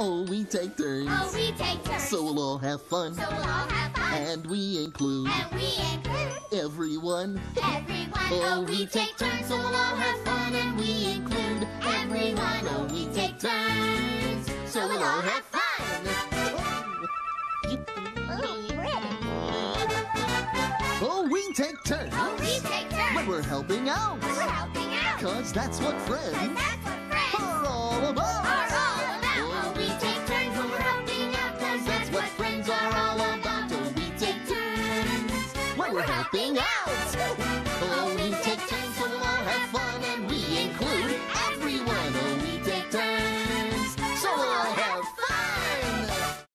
Oh, we take turns. Oh, we take turns. So we'll all have fun. So we'll all have fun. And we include And we include everyone. everyone. Oh, oh we take turns, so we'll all have fun. And we include everyone. Oh, we take turns. So we'll all have fun. Oh, oh, we take turns. Oh, we take turns. When we're helping out. We're helping out. Cause that's what Cause friends that's what we're helping out.